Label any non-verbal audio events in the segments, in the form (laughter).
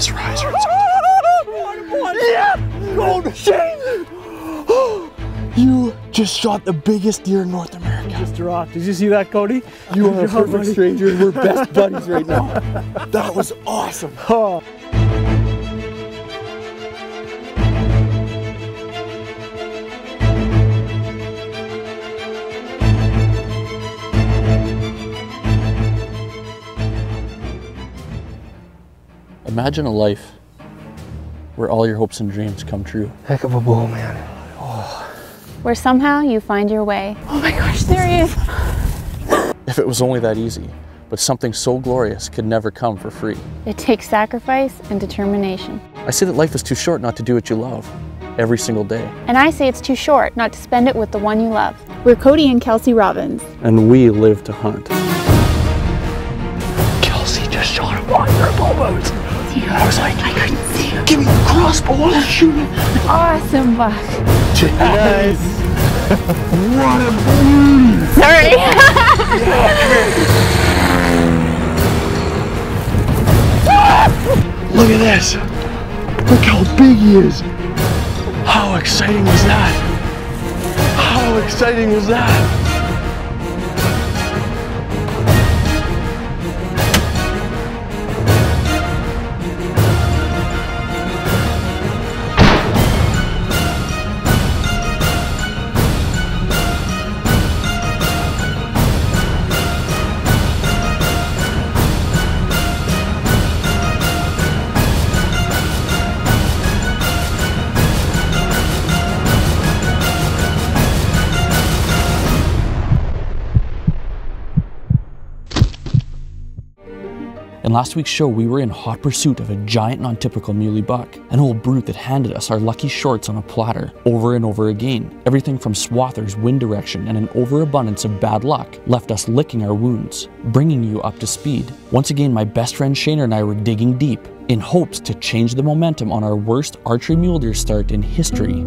this riser. Yeah! Gold Shane! (gasps) You just shot the biggest deer in North America. Mr. Rock, did you see that, Cody? You are a (laughs) perfect stranger we're best (laughs) buddies right now. That was awesome. Imagine a life where all your hopes and dreams come true. Heck of a bull, man. Oh. Where somehow you find your way. Oh my gosh, there he is. If it was only that easy, but something so glorious could never come for free. It takes sacrifice and determination. I say that life is too short not to do what you love every single day. And I say it's too short not to spend it with the one you love. We're Cody and Kelsy Robbins. And we live to hunt. I was like, I couldn't see him. Give me the crossbow, I'll shoot it. Awesome buck. Nice. what a beauty. Sorry. Look at this. Look how big he is. How exciting was that? How exciting was that? In last week's show, we were in hot pursuit of a giant non-typical muley buck, an old brute that handed us our lucky shorts on a platter over and over again. Everything from swathers, wind direction, and an overabundance of bad luck left us licking our wounds, bringing you up to speed. Once again, my best friend Shaner and I were digging deep in hopes to change the momentum on our worst archery mule deer start in history.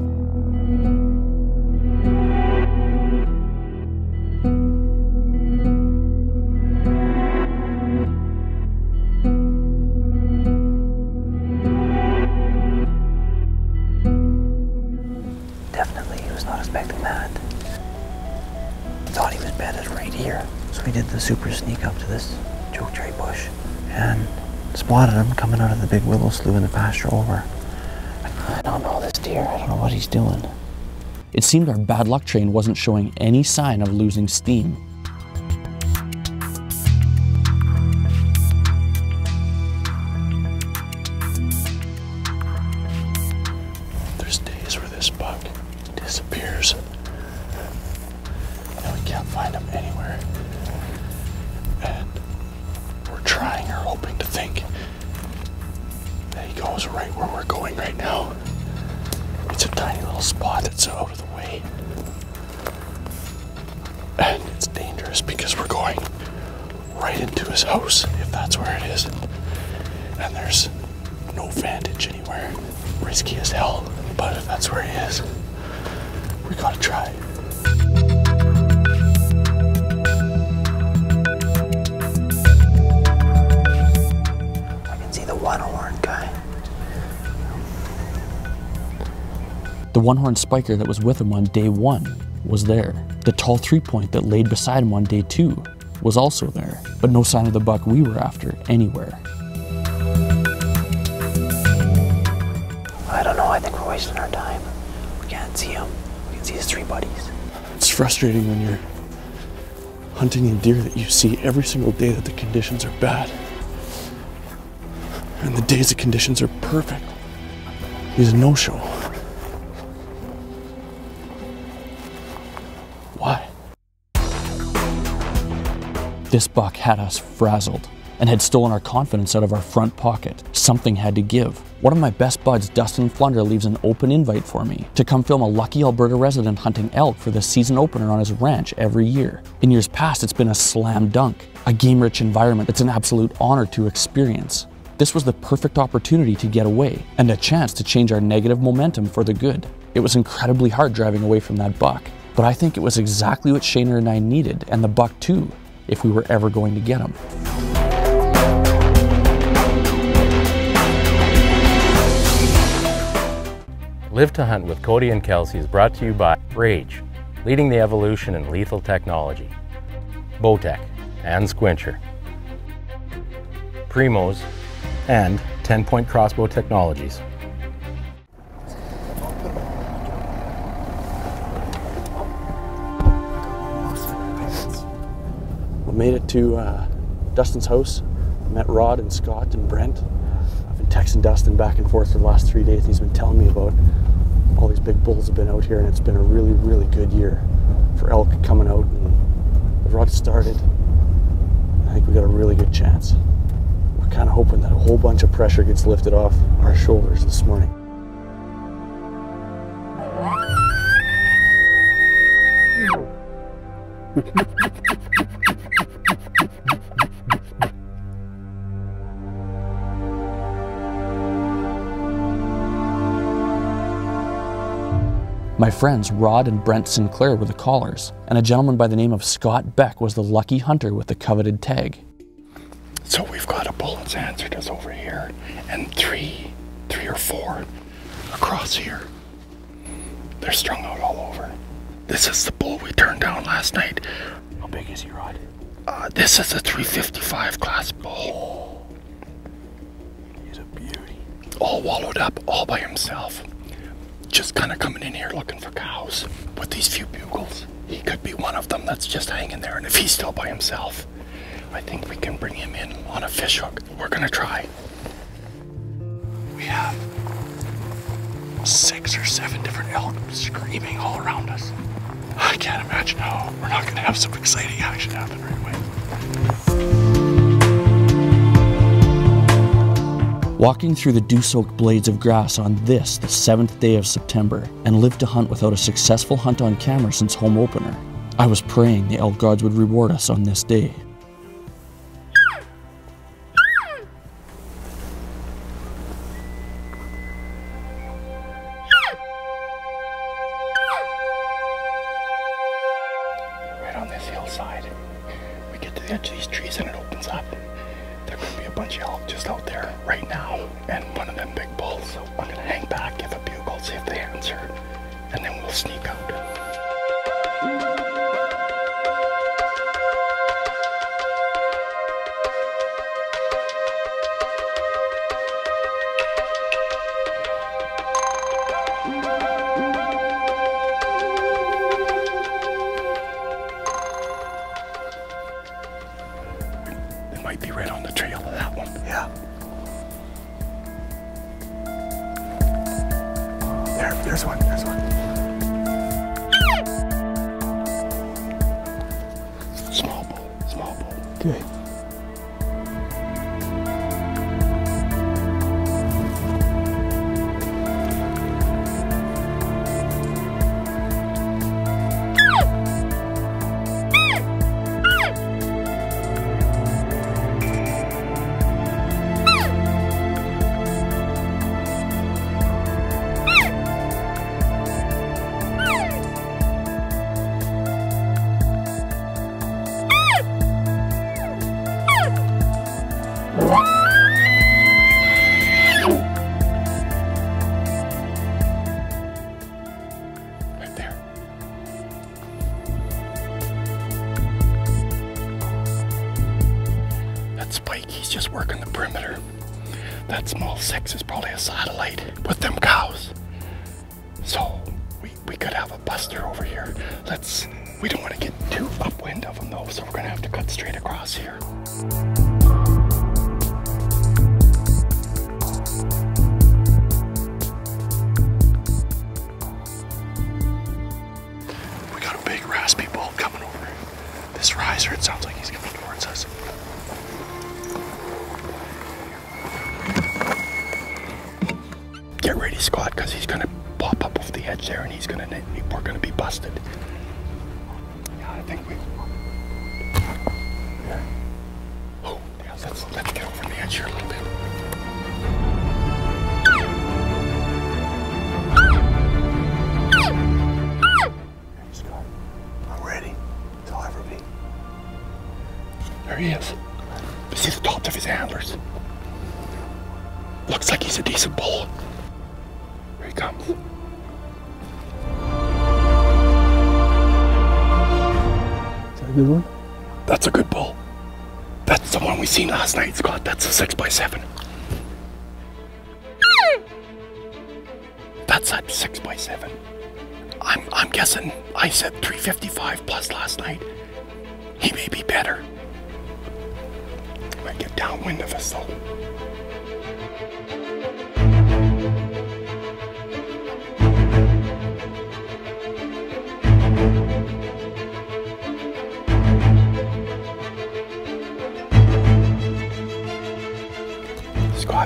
Was not expecting that. Thought he was bedded right here. So we did the super sneak up to this choke cherry bush and spotted him coming out of the big willow slough in the pasture over. I don't know this deer. I don't know what he's doing. It seemed our bad luck train wasn't showing any sign of losing steam. Hoping to think that he goes right where we're going right now. It's a tiny little spot that's out of the way. And it's dangerous because we're going right into his house, if that's where it is. And there's no vantage anywhere. Risky as hell, but if that's where he is, we gotta try. The one horned spiker that was with him on day one was there. The tall three point that laid beside him on day two was also there, but no sign of the buck we were after anywhere. I don't know. I think we're wasting our time. We can't see him. We can see his three buddies. It's frustrating when you're hunting a deer that you see every single day that the conditions are bad. And the days the conditions are perfect. He's a no This buck had us frazzled and had stolen our confidence out of our front pocket. Something had to give. One of my best buds, Dustin Flundra, leaves an open invite for me to come film a lucky Alberta resident hunting elk for the season opener on his ranch every year. In years past, it's been a slam dunk, a game rich environment that's an absolute honor to experience. This was the perfect opportunity to get away and a chance to change our negative momentum for the good. It was incredibly hard driving away from that buck, but I think it was exactly what Shaner and I needed, and the buck too, if we were ever going to get them. Live to Hunt with Cody and Kelsy is brought to you by Rage, leading the evolution in lethal technology, Bowtech and Squincher, Primos, and 10 Point Crossbow Technologies. We made it to uh, Dustin's house. Met Rod and Scott and Brent. I've been texting Dustin back and forth for the last three days. He's been telling me about all these big bulls have been out here, and it's been a really, really good year for elk coming out. And the rut started. I think we got a really good chance. We're kind of hoping that a whole bunch of pressure gets lifted off our shoulders this morning. (laughs) My friends Rod and Brent Sinclair were the callers, and a gentleman by the name of Scott Beck was the lucky hunter with the coveted tag. So we've got a bull that's answered us over here, and three, three or four across here. They're strung out all over. This is the bull we turned down last night. How big is he, Rod? Uh, this is a 355 class bull. He's a beauty. All wallowed up, all by himself. Just kind of coming in here looking for cows with these few bugles. He could be one of them that's just hanging there, and if he's still by himself, I think we can bring him in on a fish hook. We're gonna try. We have six or seven different elk screaming all around us. I can't imagine how we're not gonna have some exciting action happen right away. Walking through the dew soaked blades of grass on this, the seventh day of September, and lived to hunt without a successful hunt on camera since home opener. I was praying the elk gods would reward us on this day. right on this hillside. We get to the edge of these trees and bunch of elk just out there right now, and one of them big bulls. So I'm gonna hang back, give a bugle, see if they answer, and then we'll sneak out. Might be right on the trail of that one. Yeah. There, there's one, there's one. It sounds like he's coming towards us. Get ready, Scott, because he's gonna pop up off the edge there, and he's gonna we're possible. Here he comes. Is that a good one? That's a good bull. That's the one we seen last night, Scott. That's a six by seven. That's a six by seven. I'm I'm guessing I said 355 plus last night. He may be better. I get downwind of us though.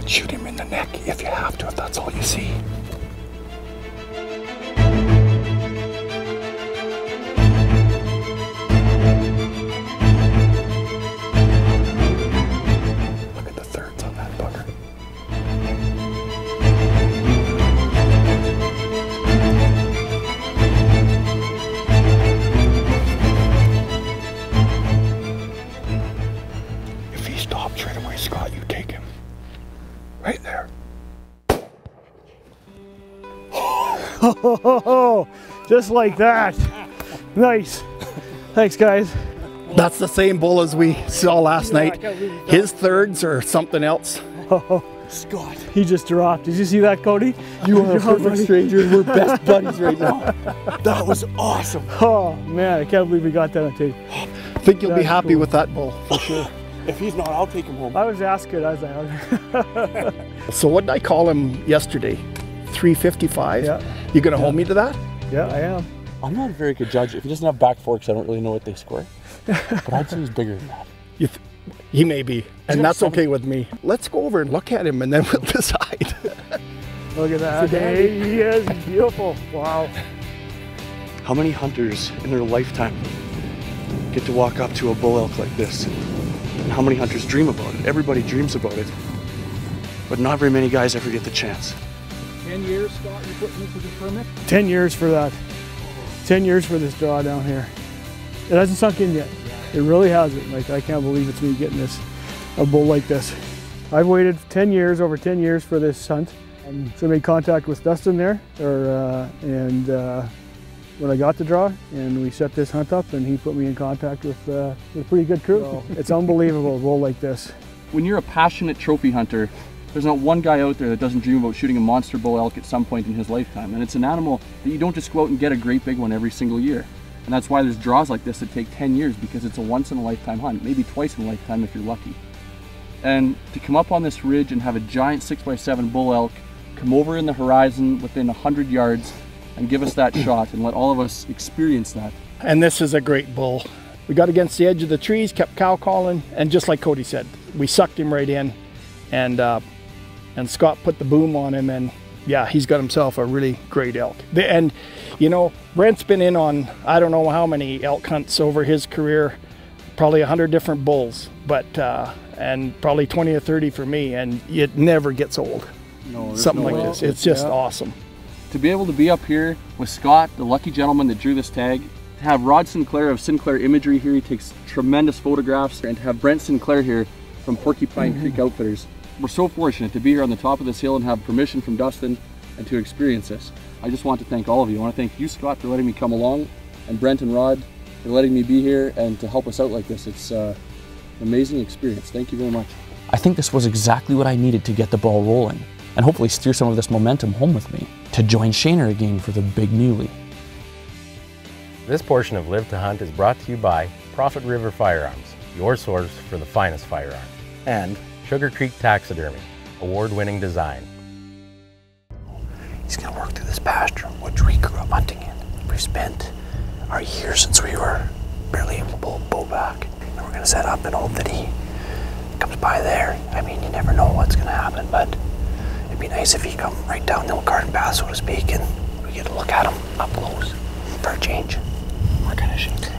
Shoot him in the neck if you have to, if that's all you see. Oh, (laughs) just like that. Nice. Thanks, guys. That's the same bull as we saw last night. His thirds or something else. Oh, (laughs) Scott. He just dropped. Did you see that, Cody? You are a (laughs) perfect stranger and we're best buddies right now. That was awesome. Oh, man, I can't believe we got that on tape. I think you'll be happy cool. with that bull for sure. If he's not, I'll take him home. I was asking, as I was like, So what did I call him yesterday? 355. Yeah. You gonna hold me to that? yeah, I am. I'm not a very good judge. If he doesn't have back forks, I don't really know what they score. (laughs) But I'd say he's bigger than that. You th- he may be, and that's seven- okay with me. Let's go over and look at him, and then (laughs) we'll decide. (laughs) Look at that. Today he is beautiful. Wow. How many hunters in their lifetime get to walk up to a bull elk like this? And how many hunters dream about it? Everybody dreams about it. But not very many guys ever get the chance. 10 years, Scott, you put me for the permit? 10 years for that. 10 years for this draw down here. It hasn't sunk in yet. It really hasn't. Like, I can't believe it's me getting this, a bull like this. I've waited 10 years, over 10 years for this hunt. Um, so I made contact with Dustin there, or, uh, and uh, when I got the draw, and we set this hunt up, and he put me in contact with, uh, with a pretty good crew. it's unbelievable, a bull like this. When you're a passionate trophy hunter, there's not one guy out there that doesn't dream about shooting a monster bull elk at some point in his lifetime. And it's an animal that you don't just go out and get a great big one every single year. And that's why there's draws like this that take 10 years because it's a once in a lifetime hunt, maybe twice in a lifetime if you're lucky. And to come up on this ridge and have a giant 6x7 bull elk come over in the horizon within 100 yards and give us that shot and let all of us experience that. and this is a great bull. We got against the edge of the trees, kept cow calling, and just like Cody said, we sucked him right in, and uh, and Scott put the boom on him, and yeah, he's got himself a really great elk. And you know, Brent's been in on I don't know how many elk hunts over his career, probably a hundred different bulls, but uh, and probably twenty or thirty for me, and it never gets old. No, Something no like way. this, it's just Yeah. awesome. to be able to be up here with Scott, the lucky gentleman that drew this tag, to have Rod Sinclair of Sinclair Imagery here, he takes tremendous photographs, and to have Brent Sinclair here from Porcupine Creek Outfitters. We're so fortunate to be here on the top of this hill and have permission from Dustin and to experience this. I just want to thank all of you. I want to thank you, Scott, for letting me come along, and Brent and Rod for letting me be here and to help us out like this. It's uh, an amazing experience. Thank you very much. I think this was exactly what I needed to get the ball rolling and hopefully steer some of this momentum home with me to join Shaner again for the big muley. This portion of Live to Hunt is brought to you by Prophet River Firearms, your source for the finest firearm. and Sugar Creek Taxidermy, award-winning design. He's gonna work through this pasture, which we grew up hunting in. We've spent our years since we were barely able to pull a bow back. And we're gonna set up and hope that he comes by there. I mean, you never know what's gonna happen, but it'd be nice if he come right down the old garden path, so to speak, and we get to look at him up close for a change. What kind of shoot?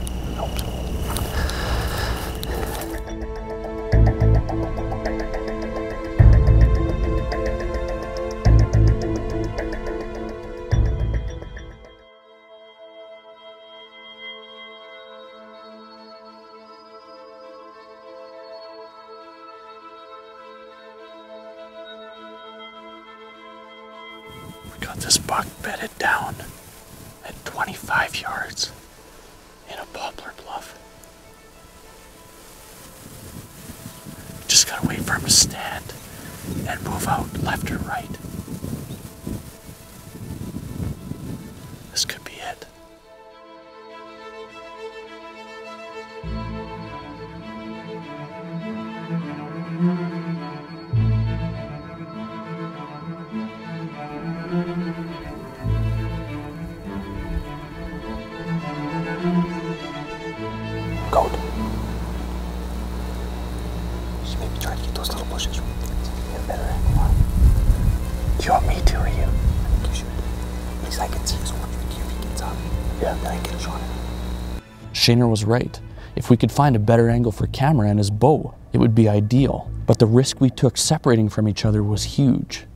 Shaner was right. If we could find a better angle for camera and his bow, it would be ideal. But the risk we took separating from each other was huge.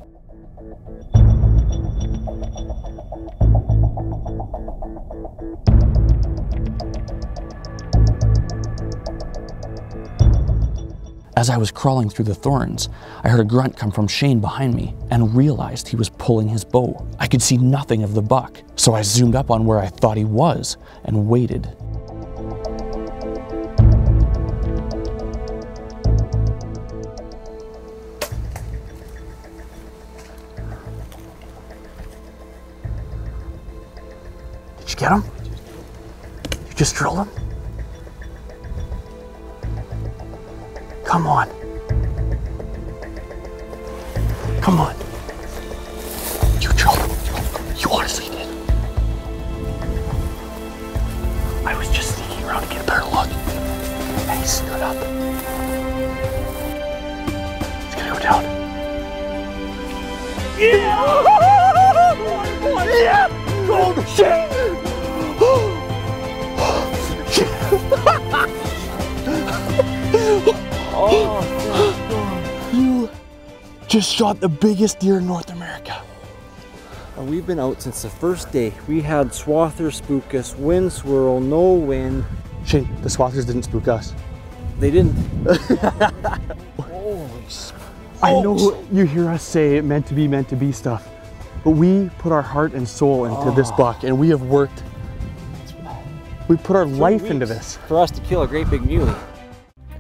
As I was crawling through the thorns, I heard a grunt come from Shane behind me and realized he was pulling his bow. I could see nothing of the buck, so I zoomed up on where I thought he was and waited. Get him? You just drilled him? Come on. Come on. You drilled him. You honestly did. I was just sneaking around to get a better look. And he stood up. He's gonna go down. Yeah! yeah! (laughs) Oh, Gold shit! (gasps) you just shot the biggest deer in North America. Uh, We've been out since the first day. We had swather spook us, wind swirl, no wind. Shane, the swathers didn't spook us. They didn't. Holy (laughs) I know you hear us say meant to be, meant to be stuff, but we put our heart and soul into this buck and we have worked, we put our life into this. For us to kill a great big muley.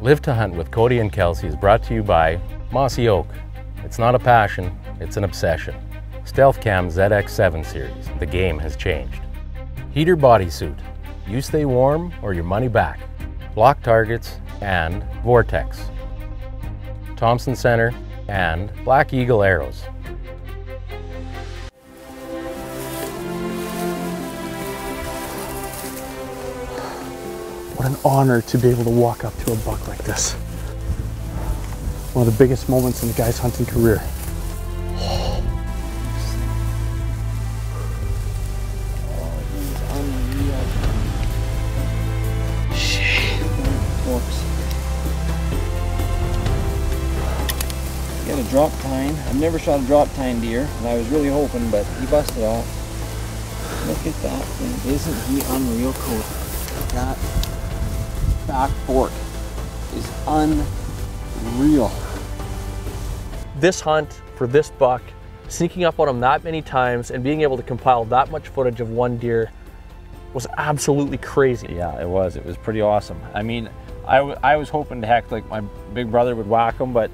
Live to Hunt with Cody and Kelsy is brought to you by Mossy Oak. It's not a passion, it's an obsession. Stealth Cam ZX7 series. The game has changed. Heater bodysuit. You stay warm or your money back. Block targets and Vortex. Thompson Center and Black Eagle arrows. What an honor to be able to walk up to a buck like this. One of the biggest moments in the guy's hunting career. He a drop tine. I've never shot a drop tine deer, and I was really hoping, but he busted off. Look at that thing. Isn't he unreal, cool? That back fork is unreal. this hunt for this buck, sneaking up on him that many times and being able to compile that much footage of one deer was absolutely crazy. Yeah, it was. It was pretty awesome. I mean, I, w- I was hoping to heck like my big brother would whack him, but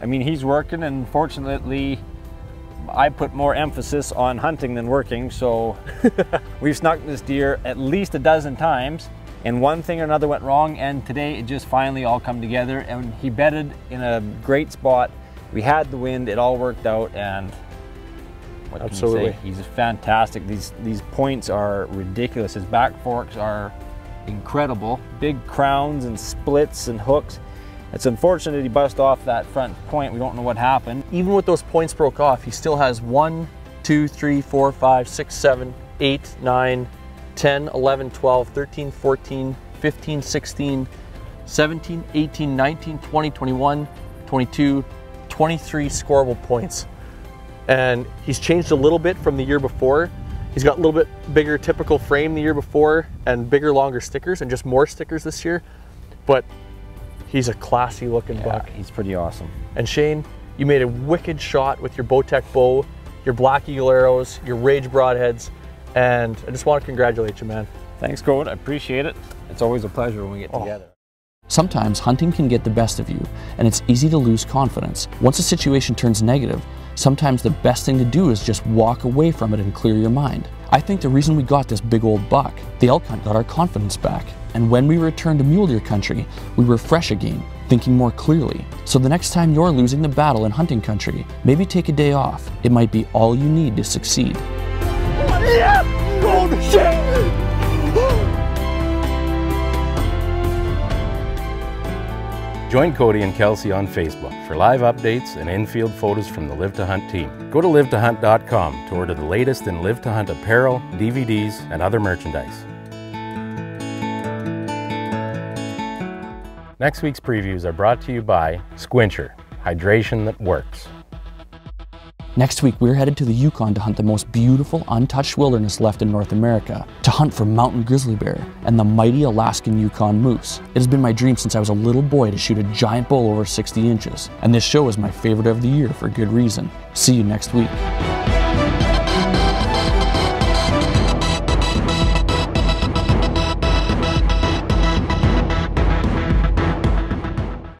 I mean, he's working, and fortunately, I put more emphasis on hunting than working. So (laughs) we've snuck this deer at least a dozen times, and one thing or another went wrong. And today it just finally all come together, and he bedded in a great spot. We had the wind; it all worked out, and what Absolutely. Can you say? He's fantastic. These these points are ridiculous. His back forks are incredible. Big crowns and splits and hooks. It's unfortunate he bust off that front point. We don't know what happened. Even with those points broke off, he still has 1, 2, 3, 4, 5, 6, 7, 8, 9, 10, 11, 12, 13, 14, 15, 16, 17, 18, 19, 20, 21, 22, 23 scoreable points. And he's changed a little bit from the year before. He's got a little bit bigger typical frame the year before and bigger, longer stickers and just more stickers this year. But he's a classy looking Yeah, buck. he's pretty awesome. And Shane, you made a wicked shot with your Bowtech bow, your Black Eagle arrows, your Rage broadheads, and I just want to congratulate you, man. Thanks, Code. I appreciate it. It's always a pleasure when we get oh. together. Sometimes hunting can get the best of you, and it's easy to lose confidence. Once a situation turns negative, sometimes the best thing to do is just walk away from it and clear your mind. I think the reason we got this big old buck, the elk hunt got our confidence back. And when we returned to mule deer country, we were fresh again, thinking more clearly. So the next time you're losing the battle in hunting country, maybe take a day off. It might be all you need to succeed. Join Cody and Kelsy on Facebook for live updates and infield photos from the Live to Hunt team. Go to livetohunt.com to order the latest in Live to Hunt apparel, DVDs, and other merchandise. Next week's previews are brought to you by Squincher, hydration that works. Next week, we're headed to the Yukon to hunt the most beautiful, untouched wilderness left in North America, to hunt for mountain grizzly bear and the mighty Alaskan Yukon moose. It has been my dream since I was a little boy to shoot a giant bull over 60 inches, and this show is my favorite of the year for good reason. See you next week.